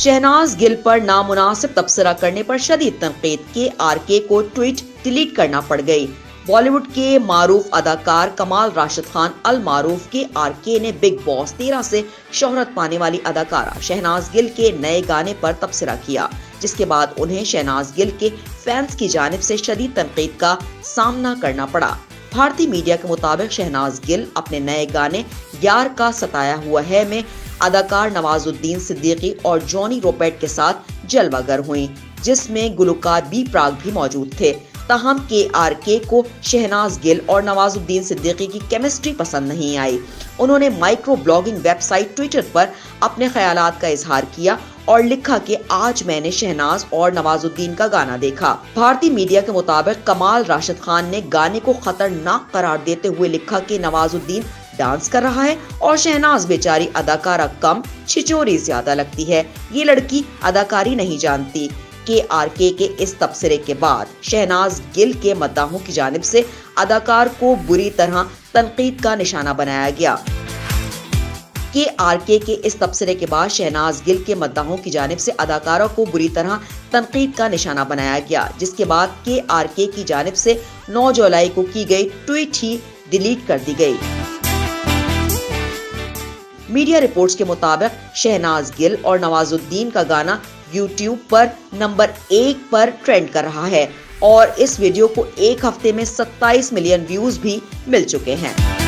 शहनाज गिल पर नामुनासिब तबसरा करने पर शदीद तनकीद के आर के को ट्वीट डिलीट करना पड़ गई। बॉलीवुड के मारूफ अदाकार कमाल राशिद खान अल मारूफ के आर के ने बिग बॉस तेरह से शोहरत पाने वाली अदाकारा शहनाज गिल के नए गाने पर तबसरा किया, जिसके बाद उन्हें शहनाज गिल के फैंस की जानब से शदीद तनकीद का सामना करना पड़ा। भारतीय मीडिया के मुताबिक शहनाज गिल अपने नए गाने यार का सताया हुआ है में अदाकार नवाजुद्दीन सिद्दीकी और जॉनी रोपेट के साथ जलवागर हुई, जिसमें गुलकार बी प्राग भी मौजूद थे। ताहम के आर के को शहनाज गिल और नवाजुद्दीन सिद्दीकी की केमिस्ट्री पसंद नहीं आई। उन्होंने माइक्रो ब्लॉगिंग वेबसाइट ट्विटर पर अपने ख्यालात का इजहार किया और लिखा कि आज मैंने शहनाज और नवाजुद्दीन का गाना देखा। भारतीय मीडिया के मुताबिक कमाल राशिद खान ने गाने को खतरनाक करार देते हुए लिखा कि नवाजुद्दीन डांस कर रहा है और शहनाज बेचारी अदाकारा कम, छिचोरी ज़्यादा लगती है। ये लड़की अदाकारी नहीं जानती। के आर के के इस तबसरे के बाद शहनाज गिल के मद्दाहों की जानब से अदाकार को बुरी तरह तनकीद का निशाना बनाया गया। के आर के के इस तबसरे के बाद शहनाज गिल के मद्दाहों की जानब से अदाकारों को बुरी तरह तनकीद का निशाना बनाया गया, जिसके बाद के आर के की जानब से 9 जुलाई को की गई ट्वीट ही डिलीट कर दी गई। मीडिया रिपोर्ट्स के मुताबिक शहनाज गिल और नवाजुद्दीन का गाना यूट्यूब पर नंबर एक पर ट्रेंड कर रहा है और इस वीडियो को एक हफ़्ते में 27 मिलियन व्यूज़ भी मिल चुके हैं।